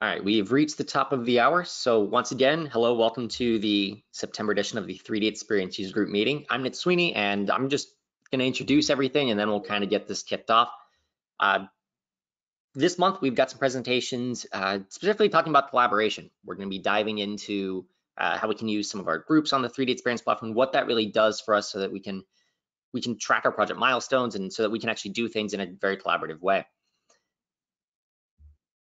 All right, we've reached the top of the hour. So once again, hello, welcome to the September edition of the 3D Experience User Group meeting. I'm Nick Sweeney, and I'm just going to introduce everything, and then we'll kind of get this kicked off. Uh, this month, we've got some presentations uh, specifically talking about collaboration. We're going to be diving into uh, how we can use some of our groups on the 3D Experience platform, what that really does for us so that we can we can track our project milestones and so that we can actually do things in a very collaborative way.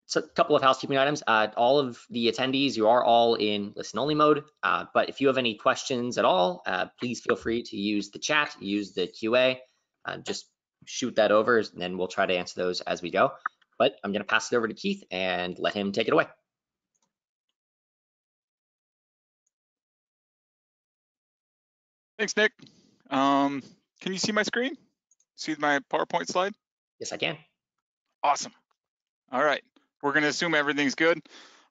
So a couple of housekeeping items. Uh, all of the attendees, you are all in listen only mode. Uh, but if you have any questions at all, uh, please feel free to use the chat, use the QA, uh, just shoot that over and then we'll try to answer those as we go. But I'm gonna pass it over to Keith and let him take it away. Thanks, Nick. Um, can you see my screen? See my PowerPoint slide? Yes, I can. Awesome. All right we're going to assume everything's good.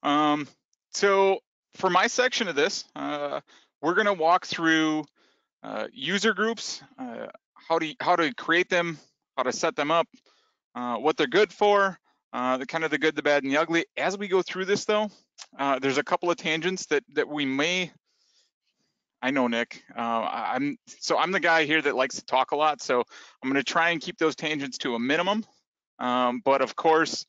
Um, so for my section of this, uh, we're going to walk through uh, user groups, uh, how to how to create them, how to set them up, uh, what they're good for, uh, the kind of the good, the bad, and the ugly. As we go through this, though, uh, there's a couple of tangents that that we may. I know Nick. I'm so I'm the guy here that likes to talk a lot, so I'm going to try and keep those tangents to a minimum. Um, but of course,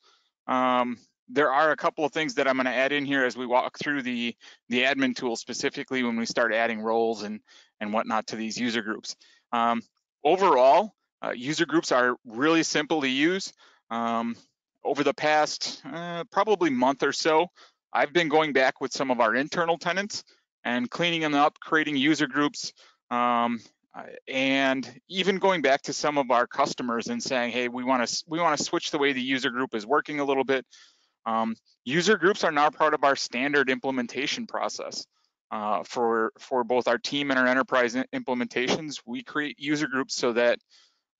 um, there are a couple of things that I'm going to add in here as we walk through the the admin tool, specifically when we start adding roles and and whatnot to these user groups. Um, overall, uh, user groups are really simple to use. Um, over the past uh, probably month or so, I've been going back with some of our internal tenants and cleaning them up, creating user groups, um, and even going back to some of our customers and saying, hey, we want to we want to switch the way the user group is working a little bit. Um, user groups are now part of our standard implementation process. Uh, for for both our team and our enterprise implementations, we create user groups so that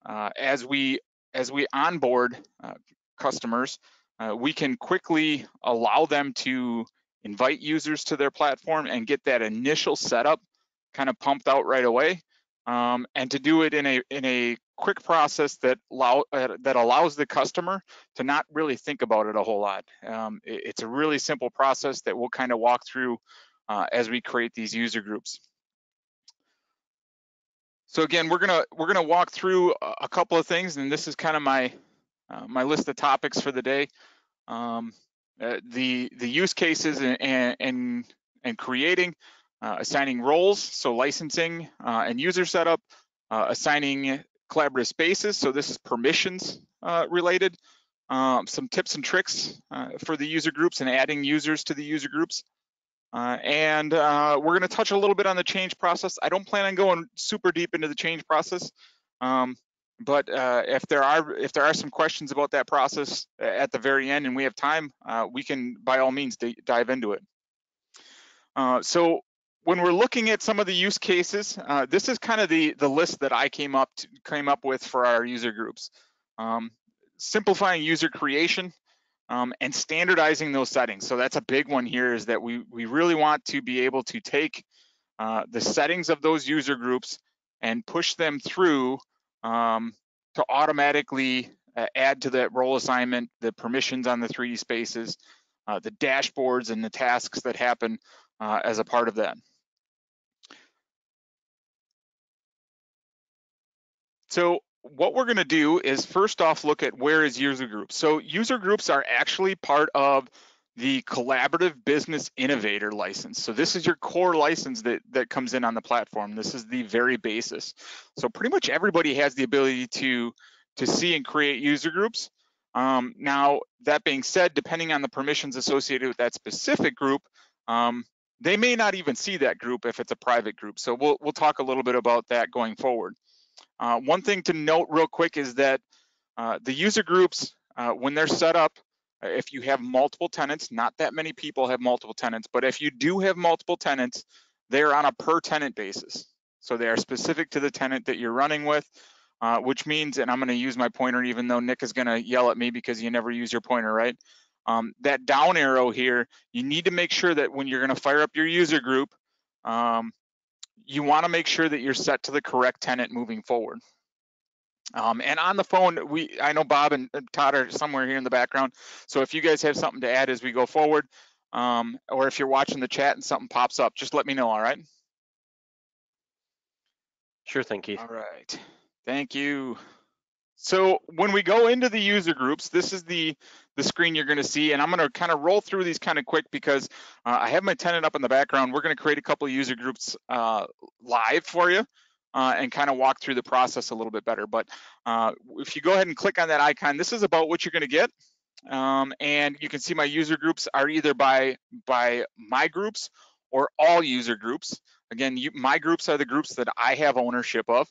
uh, as we as we onboard uh, customers, uh, we can quickly allow them to invite users to their platform and get that initial setup kind of pumped out right away um, and to do it in a in a quick process that allow uh, that allows the customer to not really think about it a whole lot. Um, it, it's a really simple process that we'll kind of walk through uh, as we create these user groups. So again, we're gonna we're gonna walk through a couple of things, and this is kind of my uh, my list of topics for the day. Um, uh, the the use cases and and and creating assigning roles, so licensing uh, and user setup, uh, assigning collaborative spaces, so this is permissions uh, related, um, some tips and tricks uh, for the user groups and adding users to the user groups. Uh, and we're gonna touch a little bit on the change process. I don't plan on going super deep into the change process, um, but if there are if there are some questions about that process at the very end and we have time, we can by all means dive into it. Uh, so when we're looking at some of the use cases, uh, this is kind of the, the list that I came up to, came up with for our user groups. Um, simplifying user creation um, and standardizing those settings. So that's a big one here is that we, we really want to be able to take uh, the settings of those user groups and push them through um, to automatically uh, add to that role assignment, the permissions on the 3D spaces, uh, the dashboards and the tasks that happen uh, as a part of that. So what we're gonna do is first off look at where is user groups. So user groups are actually part of the collaborative business innovator license. So this is your core license that, that comes in on the platform. This is the very basis. So pretty much everybody has the ability to, to see and create user groups. Um, now, that being said, depending on the permissions associated with that specific group, um, they may not even see that group if it's a private group. So we'll, we'll talk a little bit about that going forward. Uh, one thing to note real quick is that uh, the user groups, uh, when they're set up, uh, if you have multiple tenants, not that many people have multiple tenants, but if you do have multiple tenants, they're on a per tenant basis. So they are specific to the tenant that you're running with, uh, which means, and I'm gonna use my pointer even though Nick is gonna yell at me because you never use your pointer, right? Um, that down arrow here, you need to make sure that when you're gonna fire up your user group, um, you want to make sure that you're set to the correct tenant moving forward. Um, and on the phone, we I know Bob and Todd are somewhere here in the background. So if you guys have something to add as we go forward, um, or if you're watching the chat and something pops up, just let me know. All right. Sure thing, Keith. All right. Thank you. So when we go into the user groups, this is the the screen you're going to see, and I'm going to kind of roll through these kind of quick because uh, I have my tenant up in the background. We're going to create a couple user groups uh, live for you uh, and kind of walk through the process a little bit better. But uh, if you go ahead and click on that icon, this is about what you're going to get. Um, and you can see my user groups are either by by my groups or all user groups. Again, you, my groups are the groups that I have ownership of.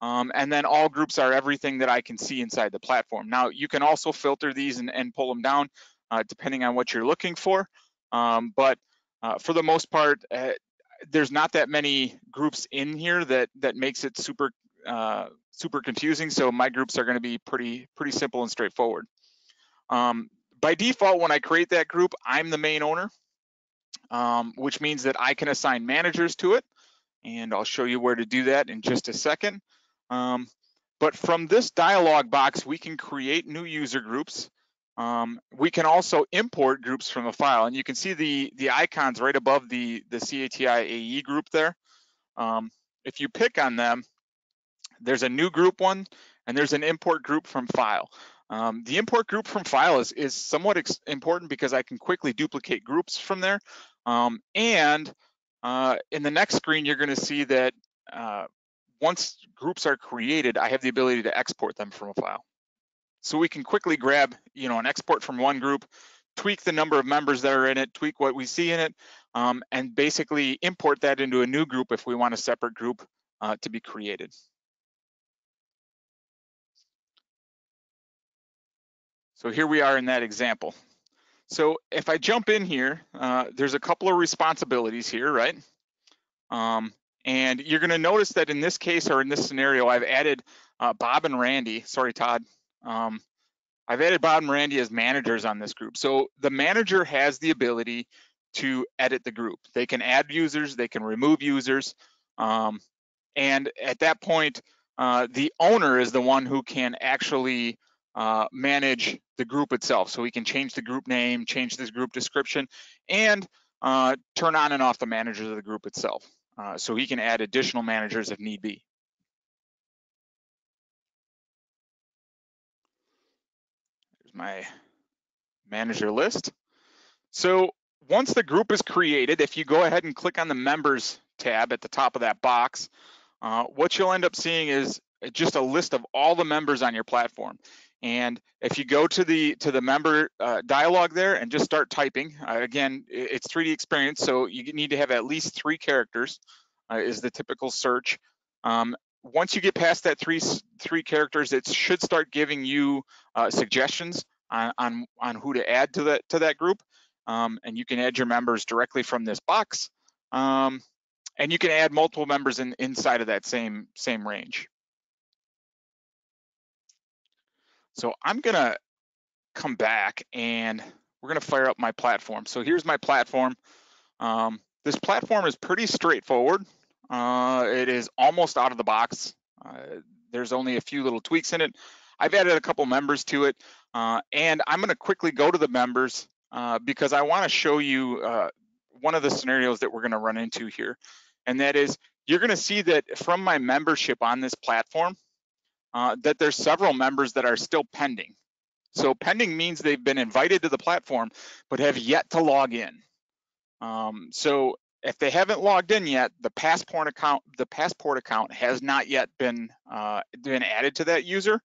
Um, and then all groups are everything that I can see inside the platform. Now you can also filter these and, and pull them down uh, depending on what you're looking for. Um, but uh, for the most part, uh, there's not that many groups in here that that makes it super uh, super confusing. So my groups are going to be pretty pretty simple and straightforward. Um, by default, when I create that group, I'm the main owner, um, which means that I can assign managers to it. And I'll show you where to do that in just a second. Um, but from this dialog box, we can create new user groups. Um, we can also import groups from a file, and you can see the the icons right above the the CATI AE group there. Um, if you pick on them, there's a new group one, and there's an import group from file. Um, the import group from file is is somewhat important because I can quickly duplicate groups from there. Um, and uh, in the next screen, you're going to see that uh, once groups are created, I have the ability to export them from a file. So we can quickly grab, you know, an export from one group, tweak the number of members that are in it, tweak what we see in it, um, and basically import that into a new group if we want a separate group uh, to be created. So here we are in that example. So if I jump in here, uh, there's a couple of responsibilities here, right? Um, and you're going to notice that in this case or in this scenario, I've added uh, Bob and Randy. Sorry, Todd. Um, I've added Bob and Randy as managers on this group. So the manager has the ability to edit the group. They can add users, they can remove users. Um, and at that point, uh, the owner is the one who can actually uh, manage the group itself. So we can change the group name, change the group description, and uh, turn on and off the managers of the group itself. Uh, so he can add additional managers if need be. There's my manager list. So once the group is created, if you go ahead and click on the members tab at the top of that box, uh, what you'll end up seeing is just a list of all the members on your platform. And if you go to the to the member uh, dialog there and just start typing, uh, again, it's 3D experience, so you need to have at least three characters uh, is the typical search. Um, once you get past that three three characters, it should start giving you uh, suggestions on, on on who to add to that to that group, um, and you can add your members directly from this box. Um, and you can add multiple members in, inside of that same same range. So I'm gonna come back and we're gonna fire up my platform. So here's my platform. Um, this platform is pretty straightforward. Uh, it is almost out of the box. Uh, there's only a few little tweaks in it. I've added a couple members to it, uh, and I'm gonna quickly go to the members uh, because I wanna show you uh, one of the scenarios that we're gonna run into here. And that is, you're gonna see that from my membership on this platform, uh, that there's several members that are still pending. So pending means they've been invited to the platform, but have yet to log in. Um, so if they haven't logged in yet, the passport account, the passport account has not yet been uh, been added to that user,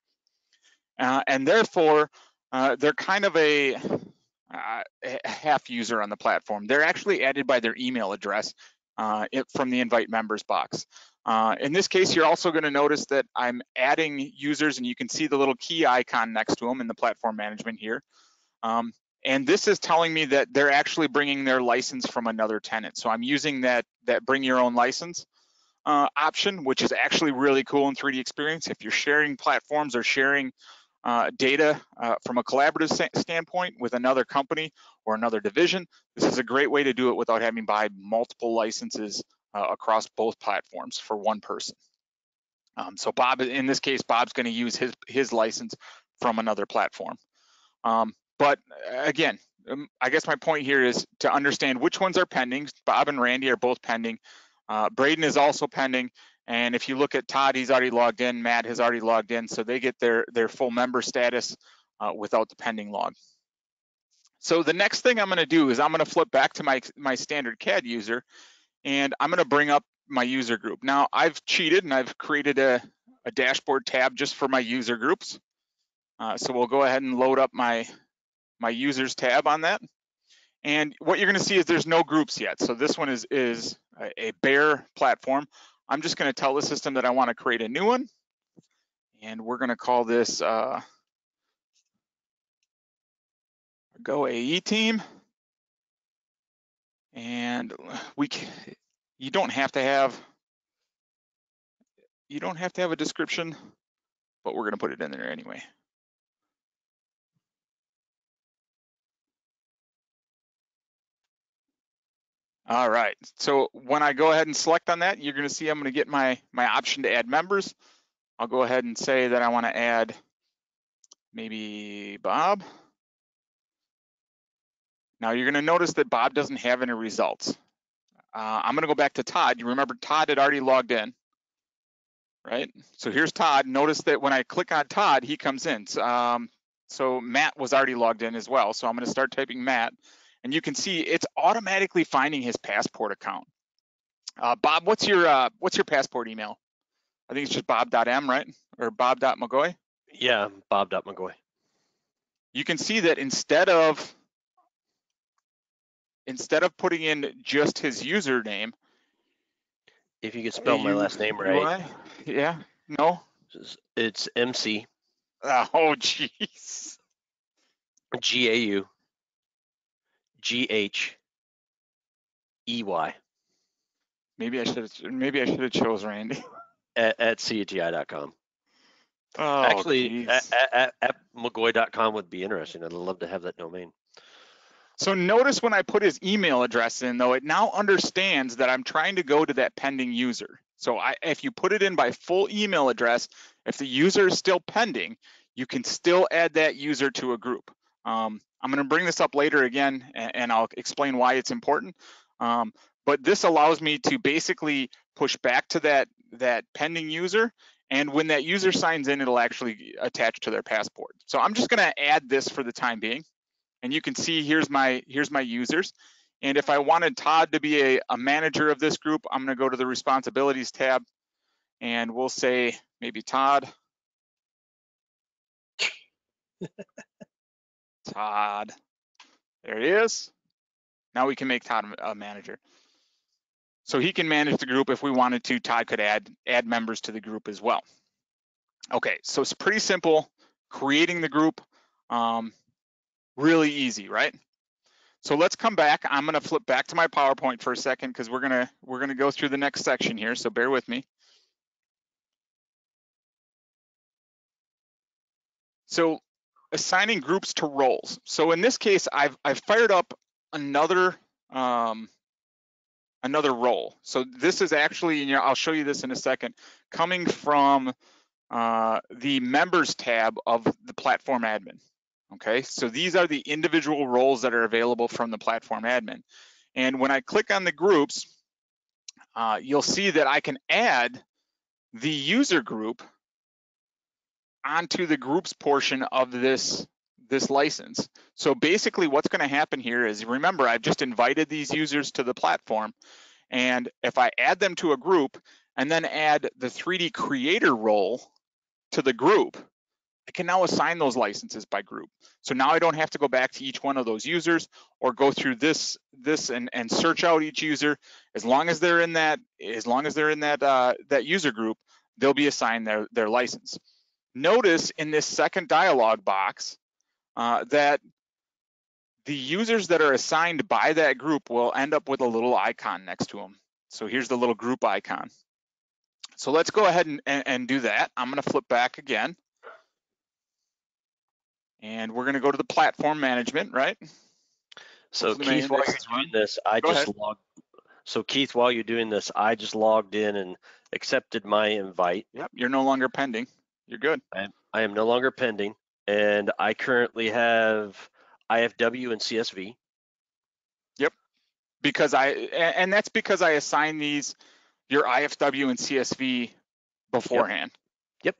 uh, and therefore uh, they're kind of a, uh, a, half user on the platform. They're actually added by their email address uh, it, from the invite members box. Uh, in this case, you're also going to notice that I'm adding users, and you can see the little key icon next to them in the platform management here. Um, and this is telling me that they're actually bringing their license from another tenant. So I'm using that, that bring your own license uh, option, which is actually really cool in 3D Experience. If you're sharing platforms or sharing uh, data uh, from a collaborative standpoint with another company or another division, this is a great way to do it without having to buy multiple licenses uh, across both platforms for one person. Um, so Bob, in this case, Bob's going to use his his license from another platform. Um, but again, um, I guess my point here is to understand which ones are pending. Bob and Randy are both pending. Uh, Braden is also pending. And if you look at Todd, he's already logged in. Matt has already logged in, so they get their their full member status uh, without the pending log. So the next thing I'm going to do is I'm going to flip back to my my standard CAD user, and I'm going to bring up my user group. Now I've cheated and I've created a, a dashboard tab just for my user groups. Uh, so we'll go ahead and load up my my users tab on that. And what you're going to see is there's no groups yet. So this one is is a bare platform. I'm just going to tell the system that I want to create a new one. And we're going to call this uh, Go AE team. And we you don't have to have you don't have to have a description, but we're going to put it in there anyway. All right, so when I go ahead and select on that, you're gonna see I'm gonna get my, my option to add members. I'll go ahead and say that I wanna add maybe Bob. Now you're gonna notice that Bob doesn't have any results. Uh, I'm gonna go back to Todd. You remember Todd had already logged in, right? So here's Todd. Notice that when I click on Todd, he comes in. Um, so Matt was already logged in as well. So I'm gonna start typing Matt and you can see it's automatically finding his passport account. Uh, Bob, what's your uh, what's your passport email? I think it's just bob.m, right? Or bob.mcgaughey? Yeah, bob.mcgaughey. You can see that instead of instead of putting in just his username, if you could spell my last name right. Yeah. No. It's MC. Oh, jeez. G A U G H E Y. Maybe I should have. Maybe I should have chose Randy at, at cgi.com. Oh, actually, at, at, at mcgaughey.com would be interesting. I'd love to have that domain. So notice when I put his email address in, though, it now understands that I'm trying to go to that pending user. So I, if you put it in by full email address, if the user is still pending, you can still add that user to a group. Um, I'm going to bring this up later again, and, and I'll explain why it's important. Um, but this allows me to basically push back to that that pending user, and when that user signs in, it'll actually attach to their passport. So I'm just going to add this for the time being, and you can see here's my here's my users. And if I wanted Todd to be a, a manager of this group, I'm going to go to the responsibilities tab, and we'll say maybe Todd. Todd. There he is. Now we can make Todd a manager. So he can manage the group if we wanted to. Todd could add add members to the group as well. Okay, so it's pretty simple. Creating the group, um, really easy, right? So let's come back. I'm gonna flip back to my PowerPoint for a second because we're gonna we're gonna go through the next section here. So bear with me. So assigning groups to roles. So in this case, I've, I've fired up another um, another role. So this is actually, you know, I'll show you this in a second, coming from uh, the members tab of the platform admin. Okay, so these are the individual roles that are available from the platform admin. And when I click on the groups, uh, you'll see that I can add the user group onto the groups portion of this this license. So basically what's going to happen here is remember I've just invited these users to the platform and if I add them to a group and then add the 3D creator role to the group, I can now assign those licenses by group. So now I don't have to go back to each one of those users or go through this this and, and search out each user. As long as they're in that as long as they're in that uh, that user group, they'll be assigned their their license. Notice in this second dialog box uh, that the users that are assigned by that group will end up with a little icon next to them. So here's the little group icon. So let's go ahead and, and, and do that. I'm gonna flip back again. And we're gonna go to the platform management, right? So Keith, while you're doing this, I go just ahead. logged So Keith, while you're doing this, I just logged in and accepted my invite. Yep, you're no longer pending. You're good. I am no longer pending, and I currently have IFW and CSV. Yep. Because I and that's because I assigned these your IFW and CSV beforehand. Yep.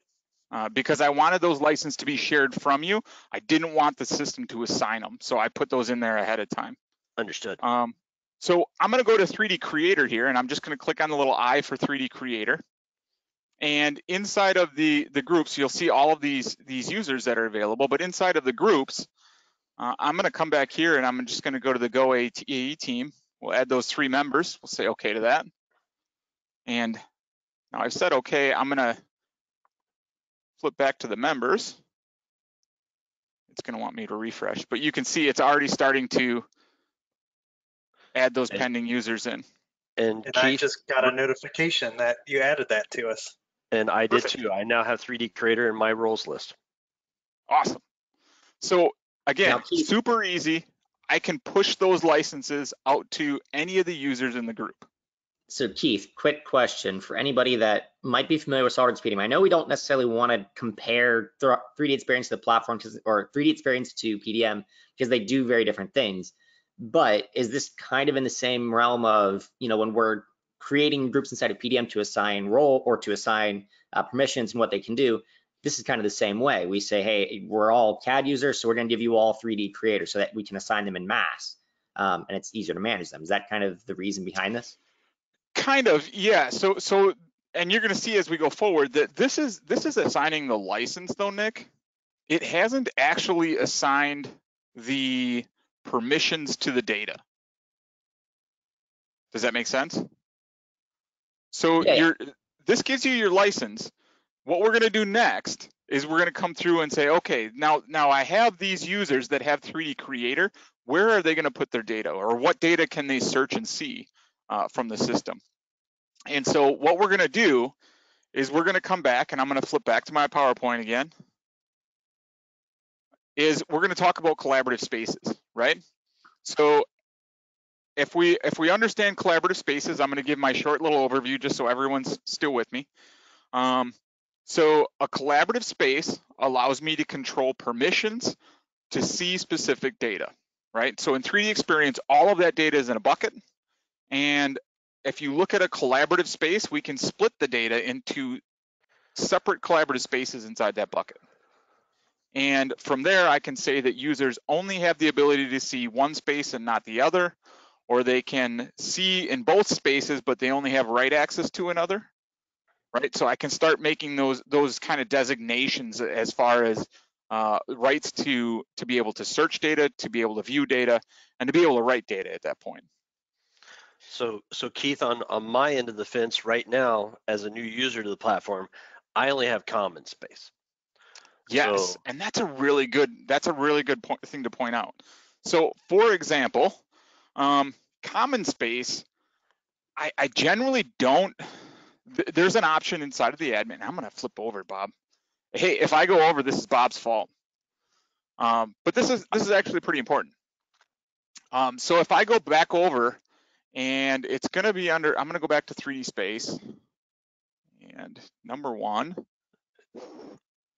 Uh, because I wanted those licenses to be shared from you. I didn't want the system to assign them, so I put those in there ahead of time. Understood. Um, so I'm going to go to 3D Creator here, and I'm just going to click on the little I for 3D Creator. And inside of the the groups, you'll see all of these these users that are available. But inside of the groups, uh, I'm going to come back here, and I'm just going to go to the Go AE team. We'll add those three members. We'll say OK to that. And now I've said OK. I'm going to flip back to the members. It's going to want me to refresh, but you can see it's already starting to add those And- pending users in. And And I just got a notification that you added that to us. And I did too. I now have 3D Creator in my roles list. Awesome. So again, Now, super easy. I can push those licenses out to any of the users in the group. So Keith, quick question for anybody that might be familiar with SolidWorks PDM. I know we don't necessarily want to compare 3D experience to the platform or 3D experience to PDM because they do very different things. But is this kind of in the same realm of, you know, when we're creating groups inside of PDM to assign role or to assign uh, permissions and what they can do? This is kind of the same way. We say, hey, we're all CAD users, so we're going to give you all 3D creators so that we can assign them in mass. Um, and it's easier to manage them. Is that kind of the reason behind this? Kind of, yeah. So so and you're gonna see as we go forward that this is this is assigning the license though, Nick. It hasn't actually assigned the permissions to the data. Does that make sense? So Yeah, yeah. you're this gives you your license. What we're gonna do next is we're gonna come through and say, okay, now now I have these users that have 3D Creator. Where are they gonna put their data, or what data can they search and see uh, from the system? And so what we're gonna do is we're gonna come back, and I'm gonna flip back to my PowerPoint again. Is we're gonna talk about collaborative spaces, right? So if we if we understand collaborative spaces, I'm going to give my short little overview just so everyone's still with me. Um, so a collaborative space allows me to control permissions to see specific data, right? So in 3D Experience, all of that data is in a bucket, and if you look at a collaborative space, we can split the data into separate collaborative spaces inside that bucket. And from there, I can say that users only have the ability to see one space and not the other, or they can see in both spaces, but they only have write access to another, right? So I can start making those those kind of designations as far as uh, rights to to be able to search data, to be able to view data, and to be able to write data at that point. So, so Keith, on on my end of the fence right now, as a new user to the platform, I only have common space. Yes, So- and that's a really good that's a really good point, thing to point out. So, for example, um, common space, I, I generally don't. th- there's an option inside of the admin. I'm gonna flip over, Bob. Hey, if I go over, this is Bob's fault. Um, but this is this is actually pretty important. Um, so if I go back over, and it's gonna be under. I'm gonna go back to 3D space, and number one.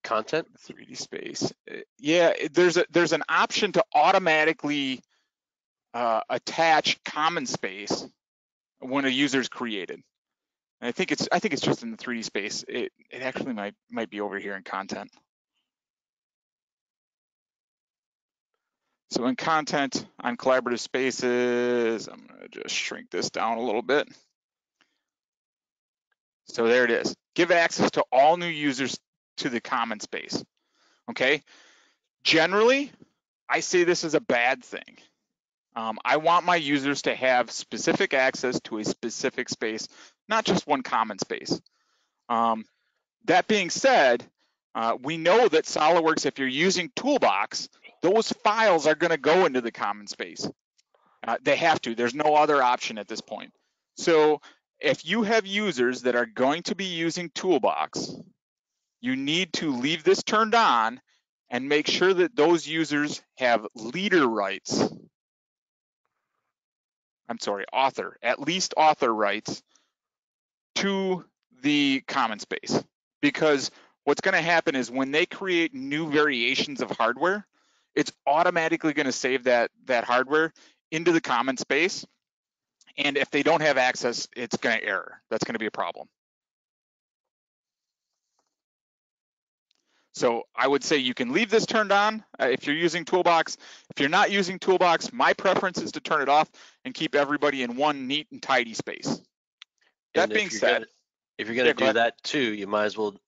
Content. 3D space. Uh, Yeah, there's a there's an option to automatically uh, attach common space when a user is created. And I think it's I think it's just in the 3D space. It it actually might might be over here in content. So in content on collaborative spaces, I'm gonna just shrink this down a little bit. So there it is. Give access to all new users to the common space. Okay. Generally, I say this is a bad thing. Um, I want my users to have specific access to a specific space, not just one common space. Um, that being said, uh, we know that SolidWorks, if you're using Toolbox, those files are going to go into the common space. Uh, they have to. There's no other option at this point. So if you have users that are going to be using Toolbox, you need to leave this turned on and make sure that those users have leader rights I'm sorry, author, at least author rights to the common space. Because what's going to happen is when they create new variations of hardware, it's automatically going to save that, that hardware into the common space. And if they don't have access, it's going to error. That's going to be a problem. So I would say you can leave this turned on uh, if you're using Toolbox. If you're not using Toolbox, my preference is to turn it off and keep everybody in one neat and tidy space. That being said, gonna- If you're gonna Yeah, do ahead. that too, you might as well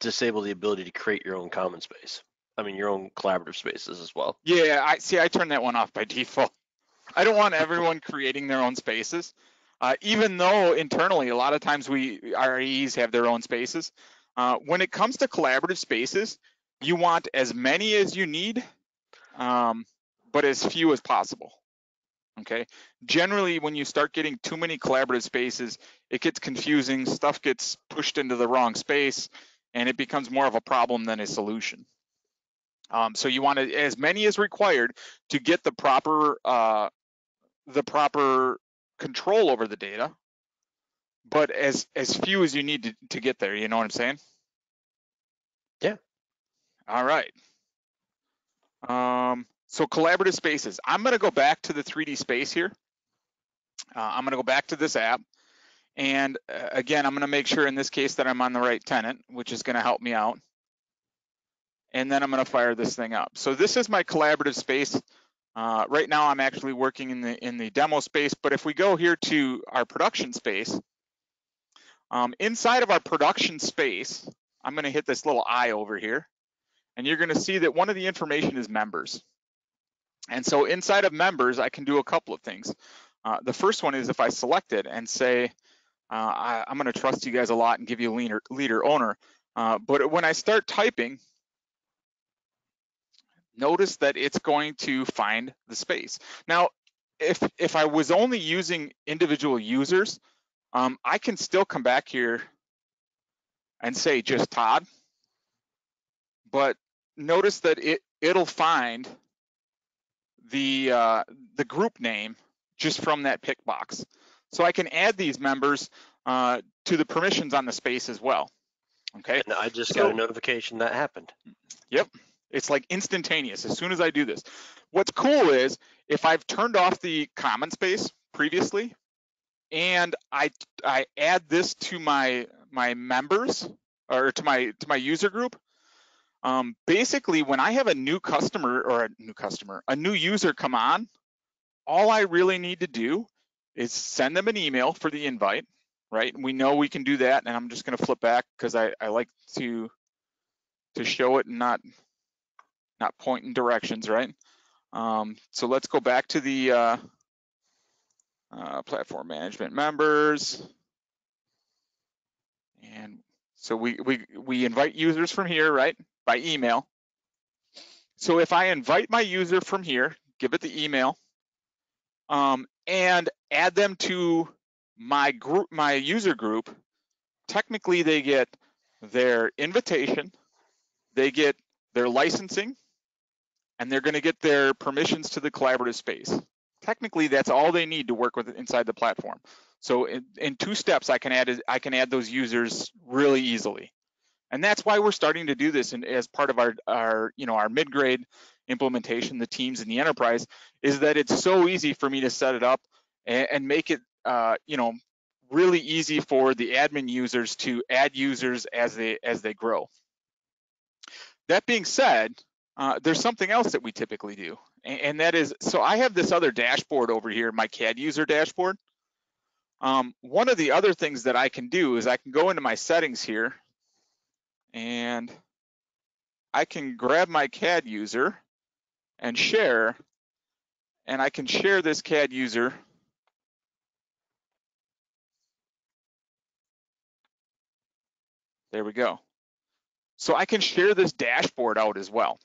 disable the ability to create your own common space. I mean, your own collaborative spaces as well. Yeah, I see. I turned that one off by default. I don't want everyone creating their own spaces, uh, even though internally a lot of times we our AEs have their own spaces. Uh, when it comes to collaborative spaces, you want as many as you need, um, but as few as possible. Okay. Generally, when you start getting too many collaborative spaces, it gets confusing. Stuff gets pushed into the wrong space, and it becomes more of a problem than a solution. Um, so you want to, as many as required to get the proper uh, the proper control over the data, but as as few as you need to, to get there. You know what I'm saying? Yeah. All right. Um, so collaborative spaces. I'm going to go back to the 3D space here. Uh, I'm going to go back to this app. And uh, again, I'm going to make sure in this case that I'm on the right tenant, which is going to help me out. And then I'm going to fire this thing up. So this is my collaborative space. Uh, right now, I'm actually working in the in the demo space. But if we go here to our production space, um, inside of our production space, I'm going to hit this little eye over here, and you're going to see that one of the information is members. And so inside of members, I can do a couple of things. Uh, the first one is if I select it and say, uh, I, am going to trust you guys a lot and give you a leader, leader owner. Uh, but when I start typing, notice that it's going to find the space. Now, if, if I was only using individual users, um, I can still come back here and say just Todd, but notice that it, it'll find the, uh, the group name just from that pick box. So I can add these members uh, to the permissions on the space as well. Okay, And I just So- got a notification that happened. Yep. It's like instantaneous as soon as I do this. What's cool is if I've turned off the common space previously and I I add this to my my members or to my to my user group, um, basically when I have a new customer or a new customer, a new user come on, all I really need to do is send them an email for the invite, right? We know we can do that, and I'm just going to flip back because I, I like to to show it and not not point in directions, right? Um, so let's go back to the uh, uh, platform management members. And so we, we, we invite users from here, right, by email. So if I invite my user from here, give it the email, um, and add them to my group, my user group, technically they get their invitation, they get their licensing, and they're going to get their permissions to the collaborative space. Technically, that's all they need to work with inside the platform. So in, in two steps, I can add I can add those users really easily, and that's why we're starting to do this as part of our our you know our mid grade implementation, the teams in the enterprise, is that it's so easy for me to set it up and, and make it uh, you know really easy for the admin users to add users as they as they grow. That being said, uh, there's something else that we typically do, and, that is, so I have this other dashboard over here, my CAD user dashboard. Um, one of the other things that I can do is I can go into my settings here, and I can grab my CAD user and share, and I can share this CAD user There we go. So I can share this dashboard out as well.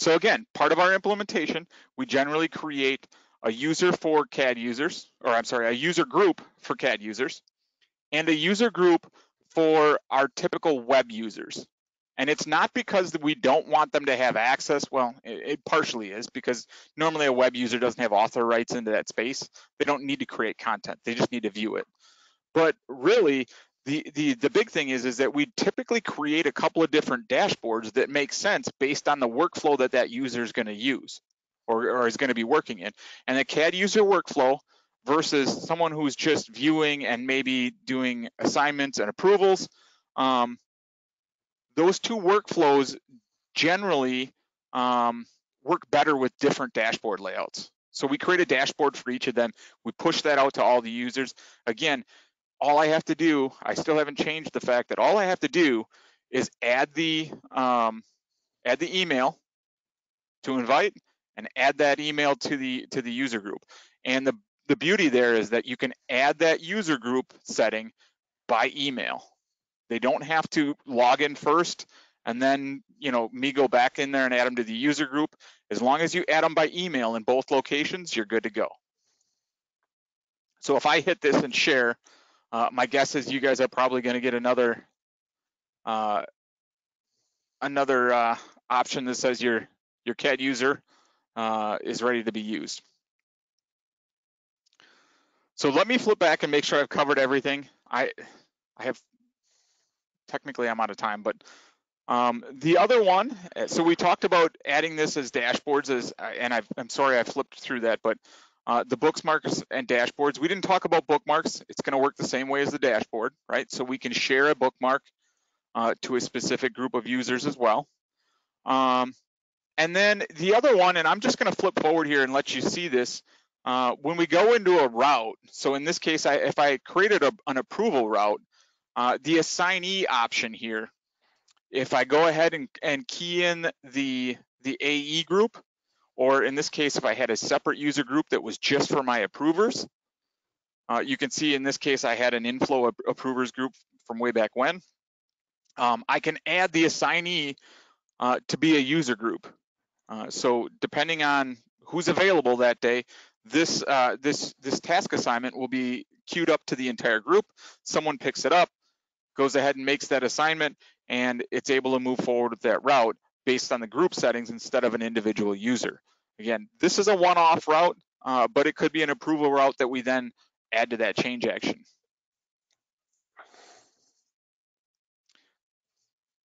So again, part of our implementation, we generally create a user for CAD users, or I'm sorry, a user group for CAD users, and a user group for our typical web users. And it's not because we don't want them to have access. Well, it, it, partially is because normally a web user doesn't have author rights into that space. They don't need to create content. They just need to view it. But really, the, the, the big thing is, is that we typically create a couple of different dashboards that make sense based on the workflow that that user is going to use or, or is going to be working in. And the CAD user workflow versus someone who's just viewing and maybe doing assignments and approvals. Um, those two workflows generally um, work better with different dashboard layouts. So we create a dashboard for each of them. We push that out to all the users. Again, all I have to do, I still haven't changed the fact that all I have to do is add the um, add the email to invite and add that email to the to the user group. And the the beauty there is that you can add that user group setting by email. They don't have to log in first and then, you know, me go back in there and add them to the user group. As long as you add them by email in both locations, you're good to go. So if I hit this and share, uh, my guess is you guys are probably going to get another uh, another uh, option that says your your CAD user uh, is ready to be used. So let me flip back and make sure I've covered everything. I, I have, technically I'm out of time, but um, the other one, eh, so we talked about adding this as dashboards as, uh, and i am sorry I flipped through that, but uh, the bookmarks and dashboards, we didn't talk about bookmarks. It's gonna work the same way as the dashboard, right? So we can share a bookmark uh, to a specific group of users as well. Um, and then the other one, and I'm just gonna flip forward here and let you see this, uh, when we go into a route, so in this case, I, if I created a, an approval route, uh, the assignee option here, if I go ahead and, and key in the, the AE group, or in this case, if I had a separate user group that was just for my approvers, uh, you can see in this case, I had an inflow approvers group from way back when. Um, I can add the assignee uh, to be a user group. Uh, so depending on who's available that day, this uh, this this task assignment will be queued up to the entire group. Someone picks it up, goes ahead and makes that assignment, and it's able to move forward with that route based on the group settings instead of an individual user. Again, this is a one-off route, uh, but it could be an approval route that we then add to that change action.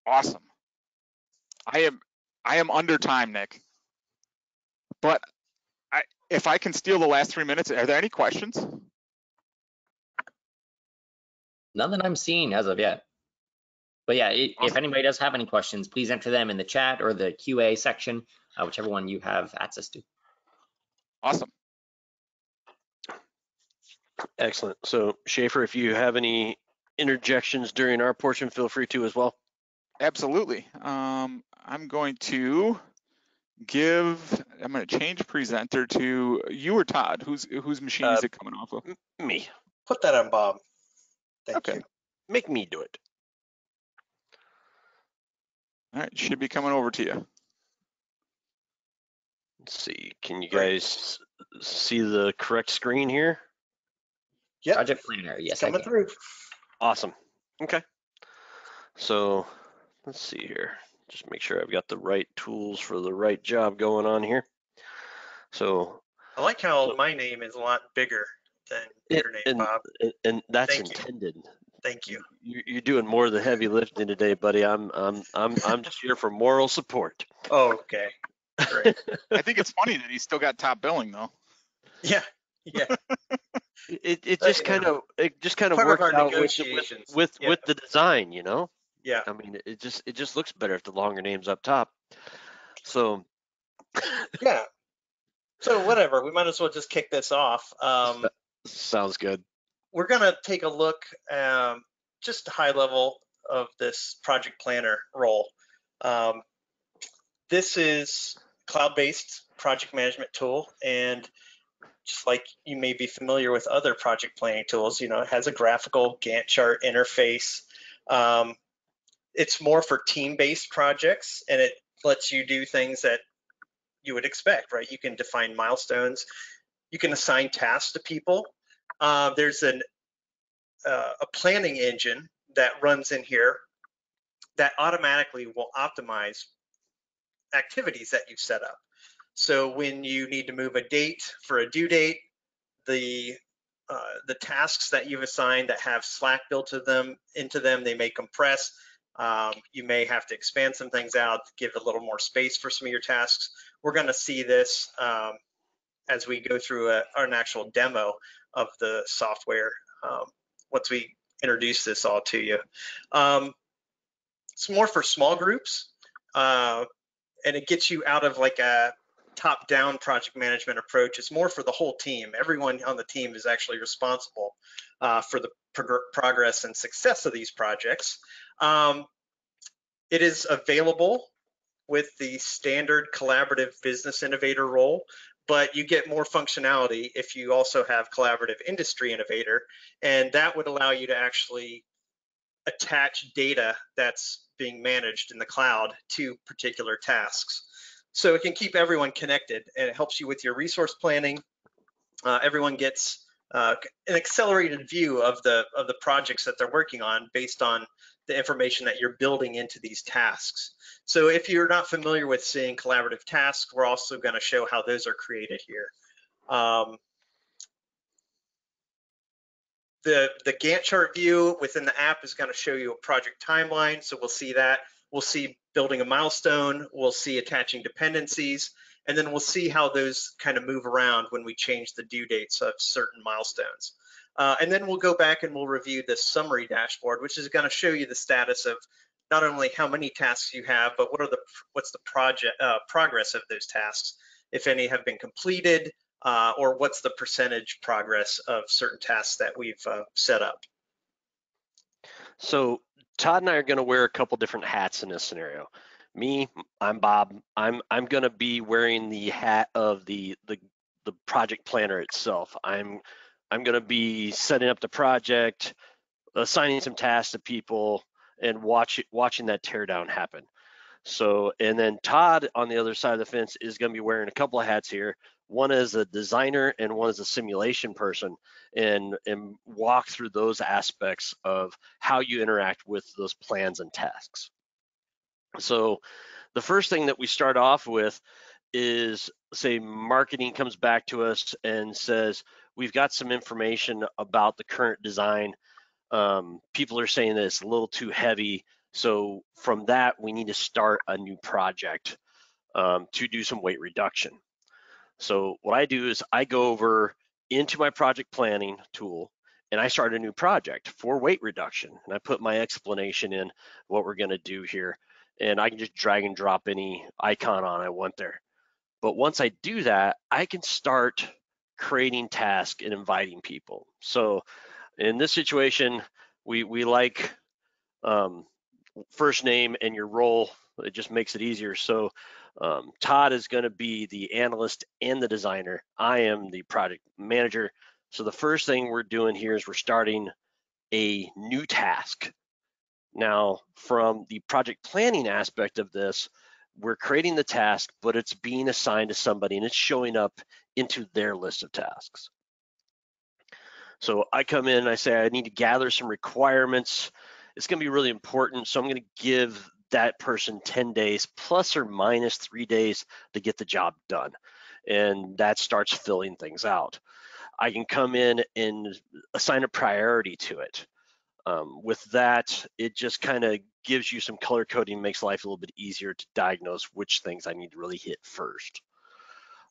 Awesome. I am I am under time, Nick. But I, if I can steal the last three minutes, are there any questions? None that I'm seeing as of yet. But yeah, it, Awesome. if anybody does have any questions, please enter them in the chat or the QA section, uh, whichever one you have access to. Awesome. Excellent. So Schaefer, if you have any interjections during our portion, feel free to as well. Absolutely. Um, I'm going to give, I'm going to change presenter to you or Todd. Whose whose machine is Uh, it coming off of? Me. Put that on Bob. Thank Okay. you. Make me do it. All right, should be coming over to you. Let's see. Can you guys see the correct screen here? Yep, Project planner, yes, I coming can. through. Awesome. Okay. So let's see here. Just make sure I've got the right tools for the right job going on here. So, I like how my name is a lot bigger than Yeah, your name, and- Bob. and, and that's Thank you. intended. Thank you. You, you're doing more of the heavy lifting today, buddy. I'm, I'm, I'm, I'm just here for moral support. Oh, okay. Great. I think it's funny that he's still got top billing though. Yeah, yeah. It, it just kind of, it just kind of part worked our out with, the- with, with, yeah. with the design, you know? Yeah. I mean, it just, it just looks better if the longer name's up top. So, Yeah. So whatever, we might as well just kick this off. Um, sounds good. We're gonna take a look, um, just high level of this project planner role. Um, this is cloud-based project management tool, and just like you may be familiar with other project planning tools, you know, it has a graphical Gantt chart interface. Um, it's more for team-based projects, and it lets you do things that you would expect, right? You can define milestones, you can assign tasks to people. Uh, there's an uh, a planning engine that runs in here that automatically will optimize activities that you've set up. So when you need to move a date for a due date, the uh, the tasks that you've assigned that have Slack built to them into them, they may compress. Um, you may have to expand some things out, give a little more space for some of your tasks. We're going to see this um, as we go through a, an actual demo of the software um, once we introduce this all to you. Um, it's more for small groups, uh, and it gets you out of like a top-down project management approach. It's more for the whole team. Everyone on the team is actually responsible uh, for the prog progress and success of these projects. Um, it is available with the standard collaborative business innovator role, but you get more functionality if you also have collaborative industry innovator, and that would allow you to actually attach data that's being managed in the cloud to particular tasks. So it can keep everyone connected and it helps you with your resource planning. Uh, everyone gets uh, an accelerated view of the of the projects that they're working on based on the information that you're building into these tasks. So if you're not familiar with seeing collaborative tasks, we're also going to show how those are created here. Um, the, the Gantt chart view within the app is going to show you a project timeline. So we'll see that. We'll see building a milestone. We'll see attaching dependencies. And then we'll see how those kind of move around when we change the due dates of certain milestones. Uh, and then we'll go back and we'll review this summary dashboard, which is going to show you the status of not only how many tasks you have, but what are the what's the project uh, progress of those tasks, if any have been completed, uh, or what's the percentage progress of certain tasks that we've uh, set up. So Todd and I are going to wear a couple different hats in this scenario. Me, I'm Bob. I'm I'm going to be wearing the hat of the the the project planner itself. I'm I'm going to be setting up the project, assigning some tasks to people, and watch watching that teardown happen. So, and then Todd on the other side of the fence is going to be wearing a couple of hats here. One is a designer and one is a simulation person, and and walk through those aspects of how you interact with those plans and tasks. So, the first thing that we start off with is say marketing comes back to us and says we've got some information about the current design. Um, people are saying that it's a little too heavy. So from that, we need to start a new project um, to do some weight reduction. So what I do is I go over into my project planning tool and I start a new project for weight reduction. And I put my explanation in what we're gonna do here. And I can just drag and drop any icon on I want there. But once I do that, I can start creating tasks and inviting people. So in this situation, we we like um, first name and your role. It just makes it easier. So um, Todd is going to be the analyst and the designer. I am the project manager. So the first thing we're doing here is we're starting a new task. Now, from the project planning aspect of this, we're creating the task, but it's being assigned to somebody and it's showing up into their list of tasks. So I come in and I say, I need to gather some requirements. It's going to be really important. So I'm going to give that person 10 days plus or minus three days to get the job done. And that starts filling things out. I can come in and assign a priority to it. Um, with that, it just kind of gives you some color coding, makes life a little bit easier to diagnose which things I need to really hit first.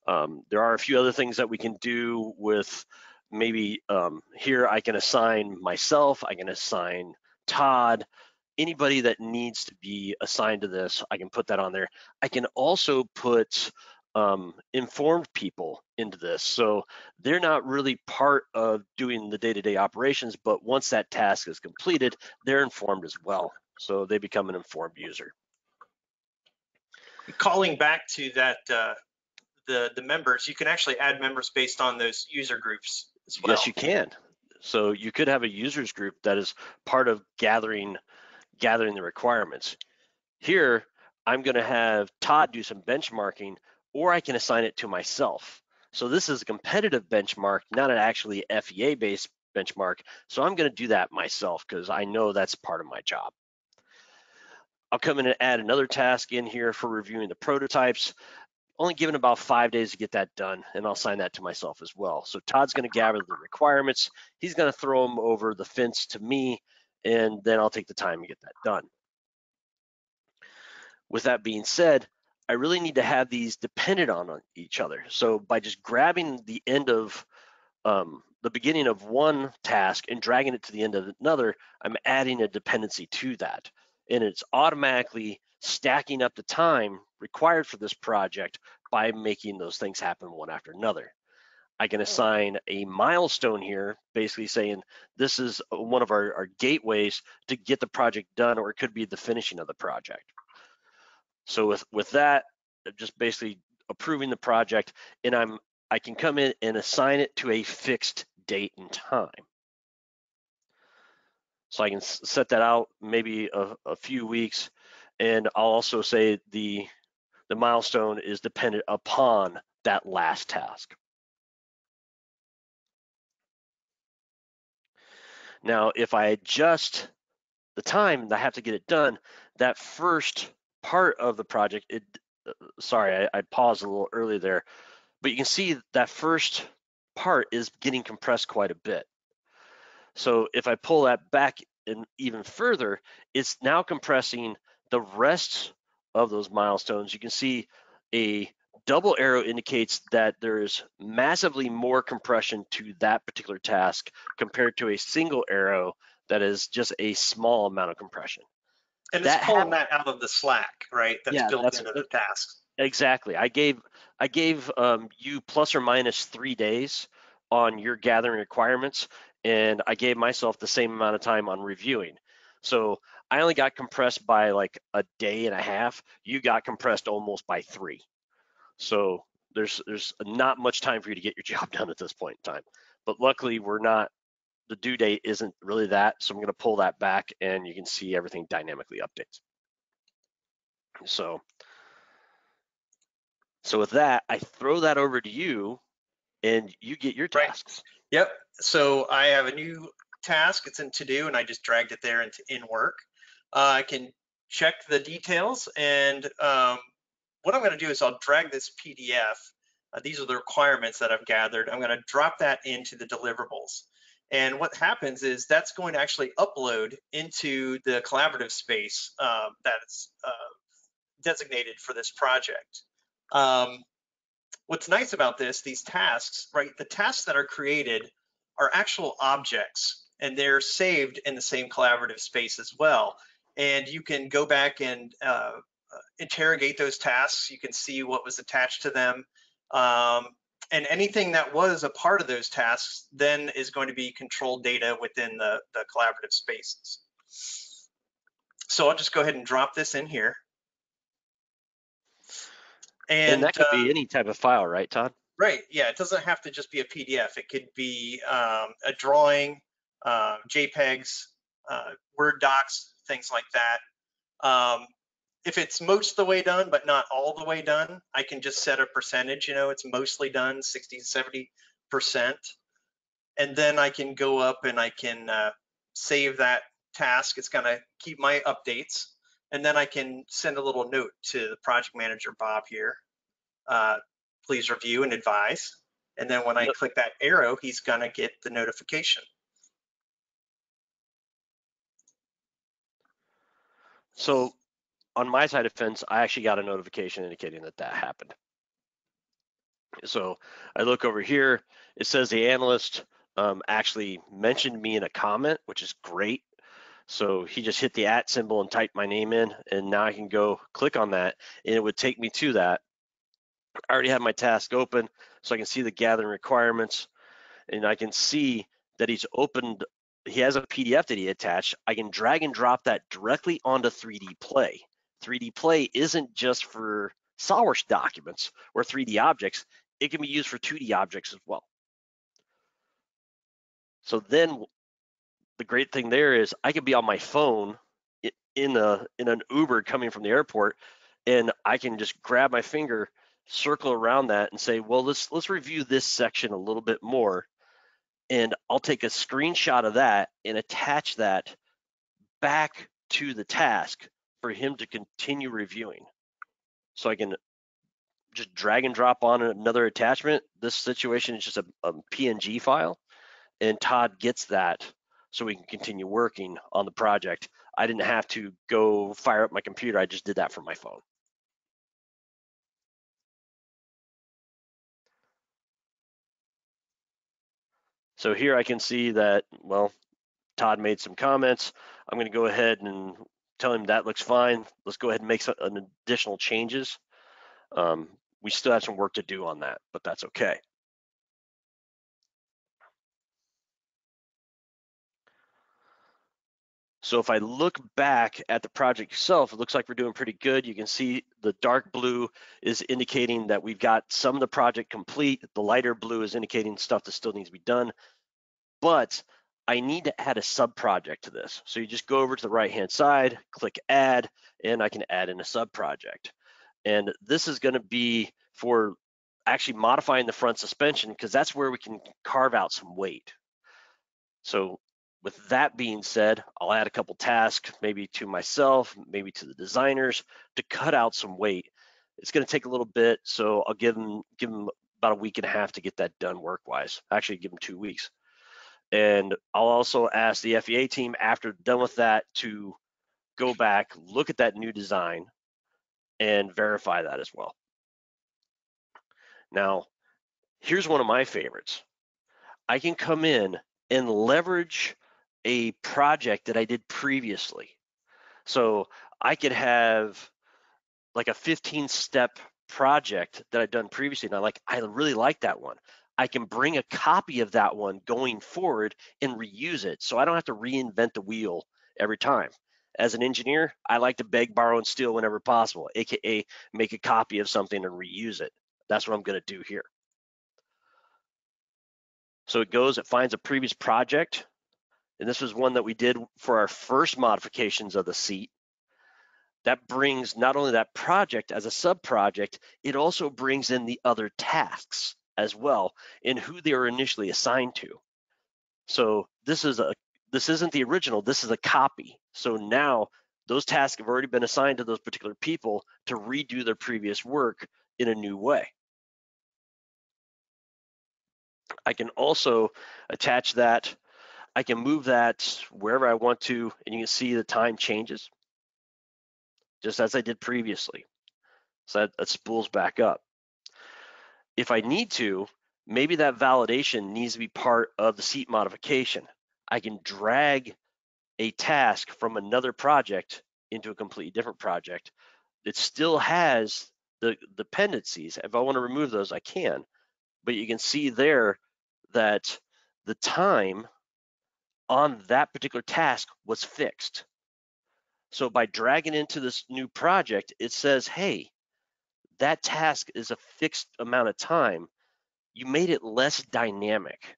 Um, there are a few other things that we can do with maybe um, here I can assign myself, I can assign Todd, anybody that needs to be assigned to this, I can put that on there. I can also put um, informed people into this. So they're not really part of doing the day-to-day operations, but once that task is completed, they're informed as well. So they become an informed user. Calling back to that, uh, the, the members, you can actually add members based on those user groups as well. Yes, you can. So you could have a users group that is part of gathering gathering the requirements. Here, I'm going to have Todd do some benchmarking, or I can assign it to myself. So this is a competitive benchmark, not an actually FEA-based benchmark. So I'm going to do that myself because I know that's part of my job. I'll come in and add another task in here for reviewing the prototypes. Only given about five days to get that done, and I'll sign that to myself as well. So Todd's going to gather the requirements. He's going to throw them over the fence to me, and then I'll take the time to get that done. With that being said, I really need to have these dependent on each other. So by just grabbing the end of um, the beginning of one task and dragging it to the end of another, I'm adding a dependency to that. And it's automatically stacking up the time required for this project by making those things happen one after another. I can hmm. assign a milestone here, basically saying this is one of our, our gateways to get the project done, or it could be the finishing of the project. So with, with that, just basically approving the project, and I'm I can come in and assign it to a fixed date and time. So I can set that out maybe a, a few weeks, and I'll also say the the milestone is dependent upon that last task. Now, if I adjust the time that I have to get it done, that first part of the project, it, uh, sorry, I, I paused a little early there, but you can see that first part is getting compressed quite a bit. So if I pull that back in even further, it's now compressing the rest of those milestones. You can see a double arrow indicates that there's massively more compression to that particular task compared to a single arrow that is just a small amount of compression. And it's pulling that out of the slack, right? That's yeah, built that's, into the task. Exactly. I gave I gave um, you plus or minus three days on your gathering requirements, and I gave myself the same amount of time on reviewing. So I only got compressed by like a day and a half. You got compressed almost by three. So there's there's not much time for you to get your job done at this point in time. But luckily, we're not. The due date isn't really that, so I'm going to pull that back, and you can see everything dynamically updates. So so with that, I throw that over to you and you get your Right. tasks. Yep. So I have a new task. It's in to do, and I just dragged it there into in work. Uh, I can check the details, and um, what I'm going to do is I'll drag this PDF. Uh, these are the requirements that I've gathered. I'm going to drop that into the deliverables. And what happens is that's going to actually upload into the collaborative space um, that's uh, designated for this project. Um, what's nice about this, these tasks, right? The tasks that are created are actual objects and they're saved in the same collaborative space as well. And you can go back and uh, interrogate those tasks. You can see what was attached to them. Um, and anything that was a part of those tasks then is going to be controlled data within the, the collaborative spaces. So I'll just go ahead and drop this in here. And, And, that could uh, be any type of file, right, Todd? Right. Yeah. It doesn't have to just be a PDF. It could be um, a drawing, uh, JPEGs, uh, Word docs, things like that. Um, if it's most of the way done, but not all the way done, I can just set a percentage. You know, it's mostly done, 60, 70 percent, and then I can go up and I can uh, save that task. It's gonna keep my updates, and then I can send a little note to the project manager Bob here. Uh, please review and advise. And then when I Yep. click that arrow, he's gonna get the notification. So on my side of fence, I actually got a notification indicating that that happened. So I look over here, it says the analyst um, actually mentioned me in a comment, which is great. So he just hit the at symbol and typed my name in, and now I can go click on that, and it would take me to that. I already have my task open, so I can see the gathering requirements, and I can see that he's opened, he has a PDF that he attached. I can drag and drop that directly onto 3D Play. 3D Play isn't just for SolidWorks documents or 3D objects, it can be used for 2D objects as well. So then the great thing there is I could be on my phone in a in an Uber coming from the airport and I can just grab my finger, circle around that and say, well, let's let's review this section a little bit more. And I'll take a screenshot of that and attach that back to the task for him to continue reviewing. So I can just drag and drop on another attachment. This situation is just a, a PNG file and Todd gets that so we can continue working on the project. I didn't have to go fire up my computer. I just did that from my phone. So here I can see that, well, Todd made some comments. I'm going to go ahead and tell him that looks fine. Let's go ahead and make some additional changes. Um, we still have some work to do on that, but that's okay. So if I look back at the project itself, it looks like we're doing pretty good. You can see the dark blue is indicating that we've got some of the project complete. The lighter blue is indicating stuff that still needs to be done. But I need to add a sub project to this. So you just go over to the right hand side, click add, and I can add in a sub project. And this is gonna be for actually modifying the front suspension because that's where we can carve out some weight. So with that being said, I'll add a couple tasks, maybe to myself, maybe to the designers to cut out some weight. It's going to take a little bit, so I'll give them give them about a week and a half to get that done work-wise. Actually, give them two weeks. And I'll also ask the FEA team after done with that to go back, look at that new design, and verify that as well. Now, here's one of my favorites. I can come in and leverage a project that I did previously. So I could have like a 15 step project that I've done previously. And I like, I really like that one. I can bring a copy of that one going forward and reuse it. So I don't have to reinvent the wheel every time. As an engineer, I like to beg, borrow, and steal whenever possible, AKA make a copy of something and reuse it. That's what I'm gonna do here. So it goes, it finds a previous project and this was one that we did for our first modifications of the seat. That brings not only that project as a sub project, it also brings in the other tasks as well and who they were initially assigned to. So this is a this isn't the original, this is a copy. So now those tasks have already been assigned to those particular people to redo their previous work in a new way. I can also attach that I can move that wherever I want to, and you can see the time changes, just as I did previously. So that, that spools back up. If I need to, maybe that validation needs to be part of the seat modification. I can drag a task from another project into a completely different project. It still has the dependencies. If I want to remove those, I can. But you can see there that the time on that particular task was fixed. So by dragging into this new project, it says, hey, that task is a fixed amount of time. You made it less dynamic.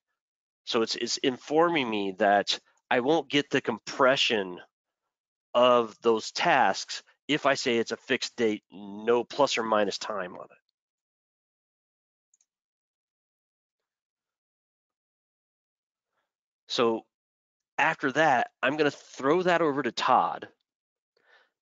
So it's, it's informing me that I won't get the compression of those tasks if I say it's a fixed date, no plus or minus time on it. So after that, I'm going to throw that over to Todd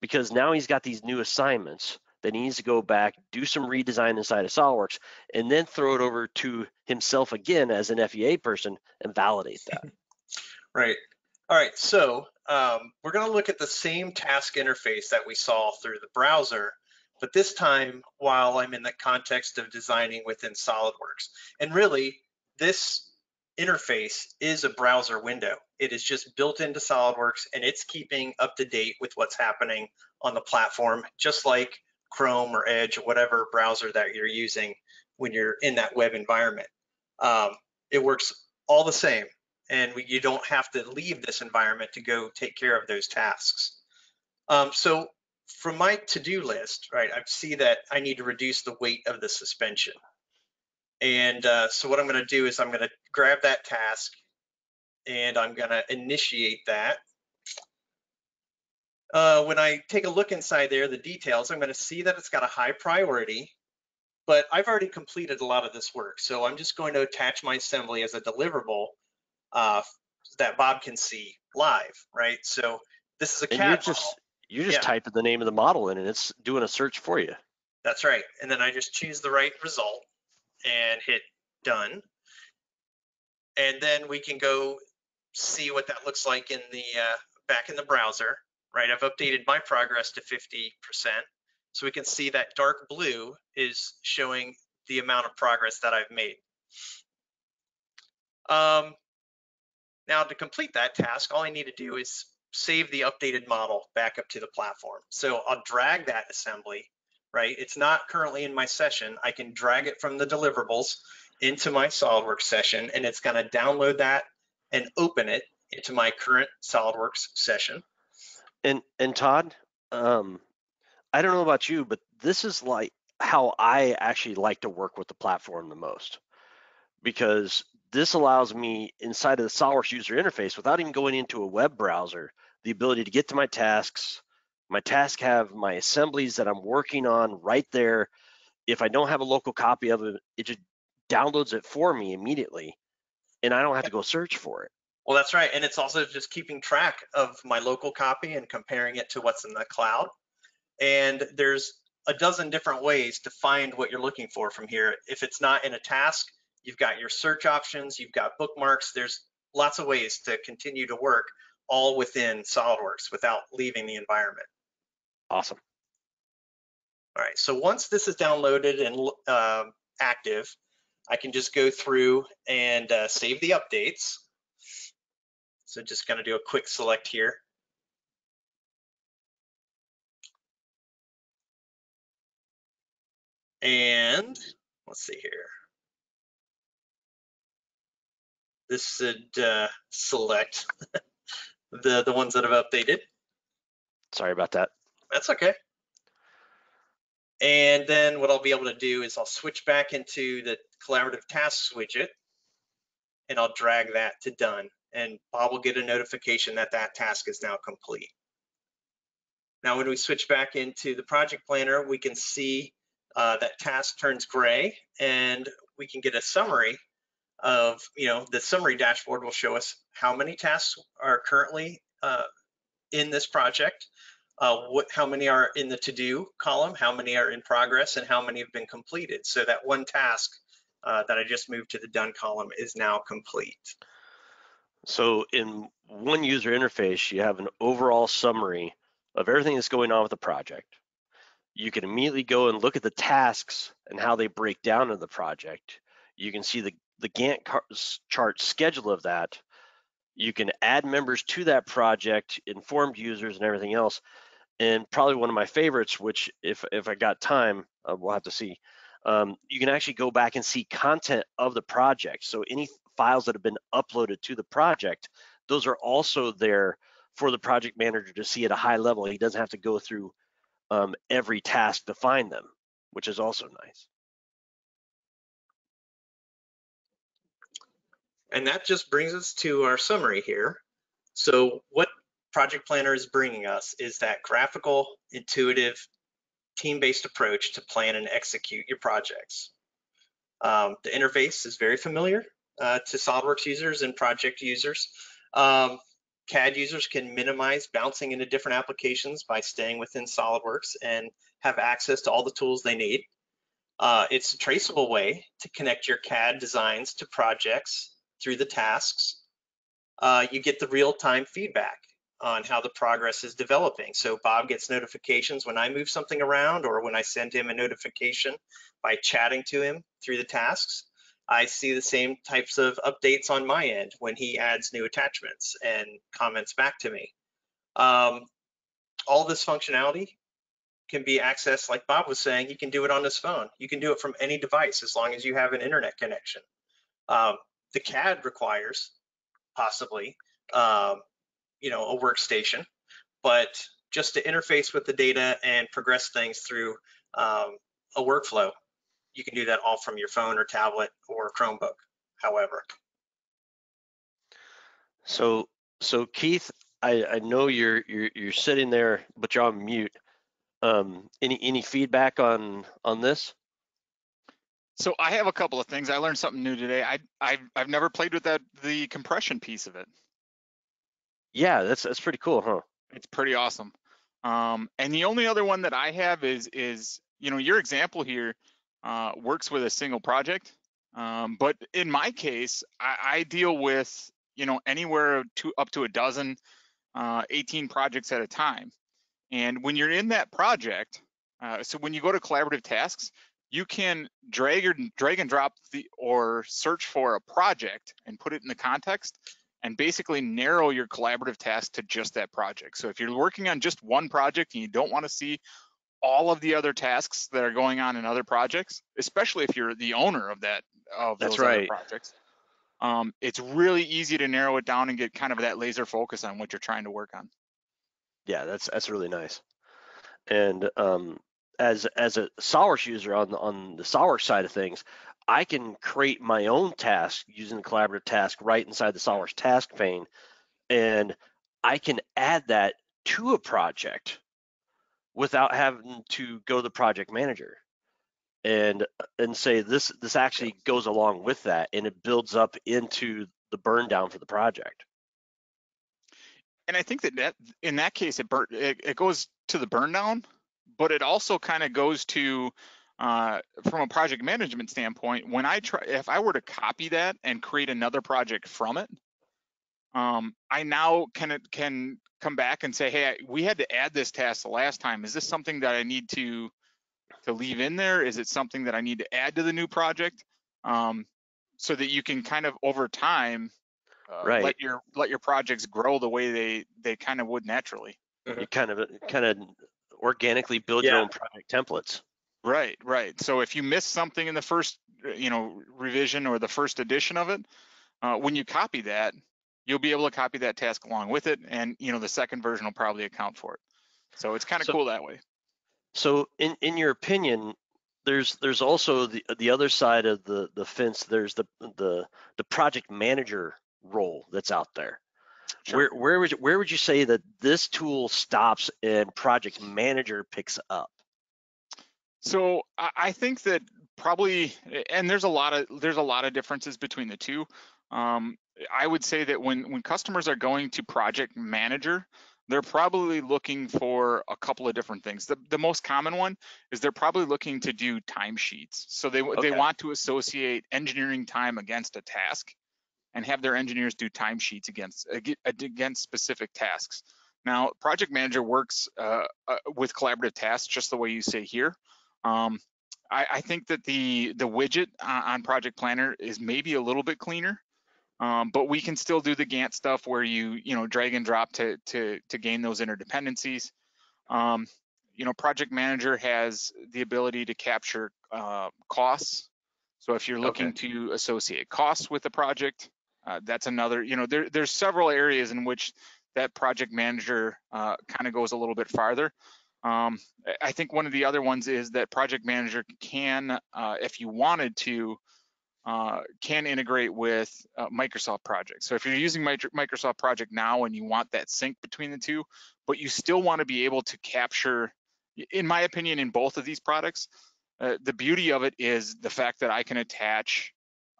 because now he's got these new assignments that he needs to go back, do some redesign inside of SOLIDWORKS, and then throw it over to himself again as an FEA person and validate that. Right. All right. So um, we're going to look at the same task interface that we saw through the browser, but this time while I'm in the context of designing within SolidWorks. And really, this interface is a browser window. It is just built into SolidWorks and it's keeping up to date with what's happening on the platform, just like Chrome or Edge or whatever browser that you're using when you're in that web environment. Um, it works all the same and we, you don't have to leave this environment to go take care of those tasks. Um, so from my to-do list, right, I see that I need to reduce the weight of the suspension. And uh, so what I'm going to do is I'm going to grab that task and I'm going to initiate that. Uh, when I take a look inside there, the details, I'm going to see that it's got a high priority, but I've already completed a lot of this work. So I'm just going to attach my assembly as a deliverable uh, that Bob can see live, right? So this is a and CAD you're just You just Yeah. type the name of the model in and it's doing a search for you. That's right. And then I just choose the right result and hit done. And then we can go see what that looks like in the uh, back in the browser, right? I've updated my progress to 50%. So we can see that dark blue is showing the amount of progress that I've made. Um, now to complete that task, all I need to do is save the updated model back up to the platform. So I'll drag that assembly right? It's not currently in my session. I can drag it from the deliverables into my SolidWorks session and it's gonna download that and open it into my current SolidWorks session. And and Todd, um, I don't know about you, but this is like how I actually like to work with the platform the most because this allows me inside of the SolidWorks user interface without even going into a web browser, the ability to get to my tasks. My tasks have my assemblies that I'm working on right there. If I don't have a local copy of it, it just downloads it for me immediately and I don't have to go search for it. Well, that's right. And it's also just keeping track of my local copy and comparing it to what's in the cloud. And there's a dozen different ways to find what you're looking for from here. If it's not in a task, you've got your search options, you've got bookmarks. There's lots of ways to continue to work all within SolidWorks without leaving the environment. Awesome. All right, so once this is downloaded and um, active, I can just go through and uh, save the updates. So just gonna do a quick select here. And let's see here. This should uh, select the, the ones that have updated. Sorry about that. That's okay. And then what I'll be able to do is I'll switch back into the collaborative tasks widget and I'll drag that to done. And Bob will get a notification that that task is now complete. Now, when we switch back into the project planner, we can see uh, that task turns gray and we can get a summary of, you know, the summary dashboard will show us how many tasks are currently uh, in this project uh, what, how many are in the to-do column, how many are in progress, and how many have been completed. So that one task uh, that I just moved to the done column is now complete. So in one user interface, you have an overall summary of everything that's going on with the project. You can immediately go and look at the tasks and how they break down in the project. You can see the, the Gantt chart schedule of that. You can add members to that project, informed users and everything else. And probably one of my favorites, which if, if I got time, uh, we'll have to see. Um, you can actually go back and see content of the project. So any files that have been uploaded to the project, those are also there for the project manager to see at a high level. He doesn't have to go through um, every task to find them, which is also nice. And that just brings us to our summary here. So what Project Planner is bringing us is that graphical, intuitive, team-based approach to plan and execute your projects. Um, the interface is very familiar uh, to SOLIDWORKS users and project users. Um, CAD users can minimize bouncing into different applications by staying within SOLIDWORKS and have access to all the tools they need. Uh, it's a traceable way to connect your CAD designs to projects through the tasks. Uh, you get the real-time feedback on how the progress is developing. So Bob gets notifications when I move something around or when I send him a notification by chatting to him through the tasks. I see the same types of updates on my end when he adds new attachments and comments back to me. Um, all this functionality can be accessed, like Bob was saying, you can do it on this phone. You can do it from any device as long as you have an internet connection. Um, the CAD requires possibly um, you know, a workstation, but just to interface with the data and progress things through um, a workflow, you can do that all from your phone or tablet or Chromebook, however. So, so Keith, I, I know you're, you're you're sitting there, but you're on mute. Um, any any feedback on on this? So I have a couple of things. I learned something new today. I I've, I've never played with that the compression piece of it. Yeah, that's that's pretty cool, huh? It's pretty awesome. Um, and the only other one that I have is is you know your example here uh, works with a single project, um, but in my case, I, I, deal with you know anywhere to up to a dozen, uh, 18 projects at a time. And when you're in that project, uh, so when you go to collaborative tasks, you can drag or drag and drop the or search for a project and put it in the context and basically narrow your collaborative task to just that project. So if you're working on just one project and you don't want to see all of the other tasks that are going on in other projects, especially if you're the owner of that of That's those right. other projects, um, it's really easy to narrow it down and get kind of that laser focus on what you're trying to work on. Yeah, that's that's really nice. And um, as as a SolidWorks user on the, on the SolidWorks side of things, I can create my own task using the collaborative task right inside the SolidWorks task pane, and I can add that to a project without having to go to the project manager and and say this this actually goes along with that and it builds up into the burn down for the project and I think that, that in that case it, burn, it, it goes to the burn down, but it also kind of goes to uh, from a project management standpoint. When I try, if I were to copy that and create another project from it, um, I now can can come back and say, hey, we had to add this task the last time. Is this something that I need to to leave in there? Is it something that I need to add to the new project? Um, so that you can kind of over time uh, Right. let your let your projects grow the way they they kind of would naturally. you kind of kind of organically build your own project templates Right, right. So if you miss something in the first, uh, you know, revision or the first edition of it, uh, when you copy that, you'll be able to copy that task along with it, and you know the second version will probably account for it. So it's kind of So- cool that way. So in in your opinion, there's there's also the the other side of the the fence. There's the the the project manager role that's out there. Sure. Where where would you, where would you say that this tool stops and project manager picks up? So I I think that probably, and there's a lot of there's a lot of differences between the two. Um, I would say that when when customers are going to project manager, they're probably looking for a couple of different things. The the most common one is they're probably looking to do timesheets. So they Okay. they want to associate engineering time against a task, and have their engineers do timesheets against ag- against specific tasks. Now, project manager works uh, uh, with collaborative tasks just the way you say here. Um, I, I think that the the widget on, on Project Planner is maybe a little bit cleaner, um, but we can still do the Gantt stuff where you you know drag and drop to to to gain those interdependencies. Um, you know, Project Manager has the ability to capture uh, costs. So if you're looking to associate costs with the project, uh, that's another. You know, there there's several areas in which that Project Manager uh, kind of goes a little bit farther. Um, I- I think one of the other ones is that Project Manager can, uh, if you wanted to, uh, can integrate with uh, Microsoft Project. So if you're using Microsoft Project now and you want that sync between the two, but you still want to be able to capture, in my opinion, in both of these products, uh, the beauty of it is the fact that I can attach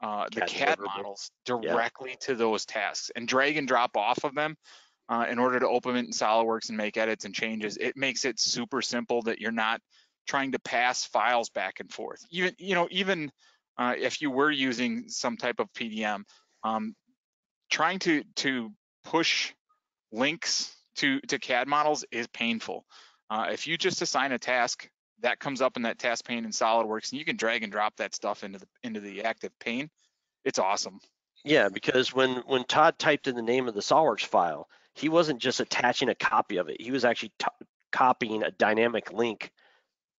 uh, the CAD CAD models directly to those tasks and drag and drop off of them uh, in order to open it in SolidWorks and make edits and changes. It makes it super simple that you're not trying to pass files back and forth. Even you know even uh, if you were using some type of PDM, um, trying to to push links to to CAD models is painful. Uh, if you just assign a task, that comes up in that task pane in SolidWorks, and you can drag and drop that stuff into the into the active pane. It's awesome. Yeah, because when when Todd typed in the name of the SolidWorks file, he wasn't just attaching a copy of it. He was actually copying a dynamic link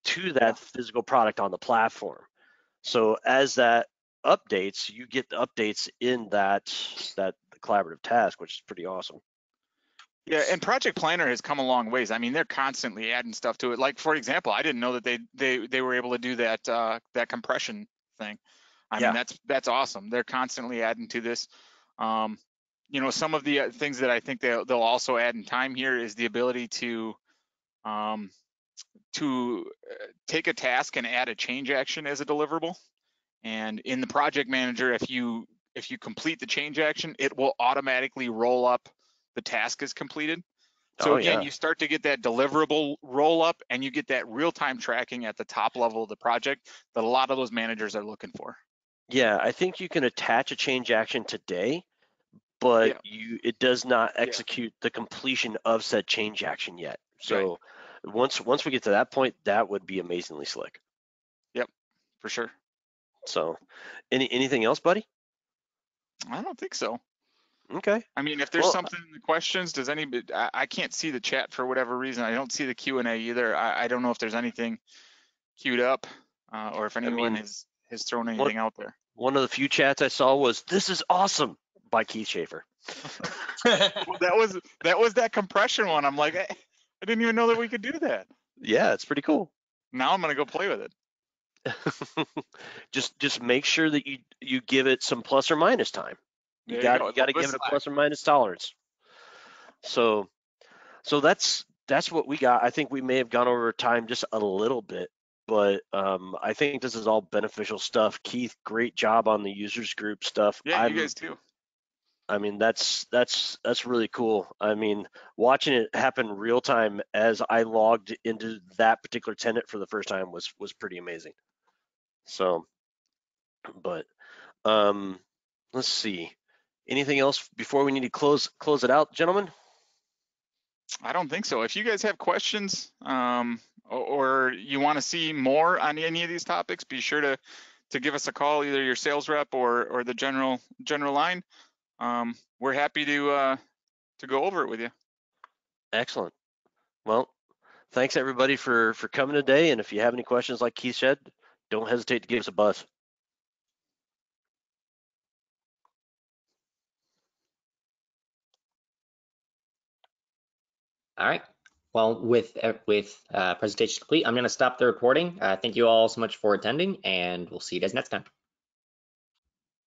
to that physical product on the platform. So as that updates, you get the updates in that that collaborative task, which is pretty awesome. Yeah, and Project Planner has come a long ways. I mean, they're constantly adding stuff to it. Like for example, I didn't know that they they they were able to do that uh, that compression thing. I Yeah. mean, that's that's awesome. They're constantly adding to this. Um, you know, some of the uh, things that I think they'll they'll also add in time here is the ability to um, to uh, take a task and add a change action as a deliverable. And in the project manager, if you if you complete the change action, it will automatically roll up the task is completed. So Oh, again, yeah. you start to get that deliverable roll up and you get that real time tracking at the top level of the project that a lot of those managers are looking for. Yeah, I think you can attach a change action today, but Yeah. you it does not execute the completion of said change action yet. So once once we get to that point, that would be amazingly slick. Yep, for sure. So any anything else, buddy? I don't think so. Okay. I mean, if there's Well, something in the questions, does anybody, I, I can't see the chat for whatever reason. I don't see the Q and A either. I, I don't know if there's anything queued up uh, or if anyone mean, has, has thrown anything out there. One of the few chats I saw was "This is awesome" by Keith Schaefer. Well, that was, that was that compression one. I'm like, I, didn't even know that we could do that. Yeah, it's pretty cool. Now I'm going to go play with it. just just make sure that you you give it some plus or minus time. You There got go. you got to give it a plus or minus tolerance. So so that's that's what we got. I think we may have gone over time just a little bit, but um, I think this is all beneficial stuff. Keith, great job on the users group stuff. Yeah, I'm, you guys too. I mean, that's that's that's really cool. I mean, watching it happen real time as I logged into that particular tenant for the first time was was pretty amazing. So, but um, let's see. Anything else before we need to close close it out, gentlemen? I don't think so. If you guys have questions um, or, or you want to see more on any of these topics, be sure to to give us a call, either your sales rep or or the general general line. Um, we're happy to uh, to go over it with you. Excellent. Well, thanks everybody for for coming today. And if you have any questions, like Keith said, don't hesitate to give us a buzz. All right. Well, with uh, with uh, presentation complete, I'm going to stop the recording. Uh, thank you all so much for attending, and we'll see you guys next time.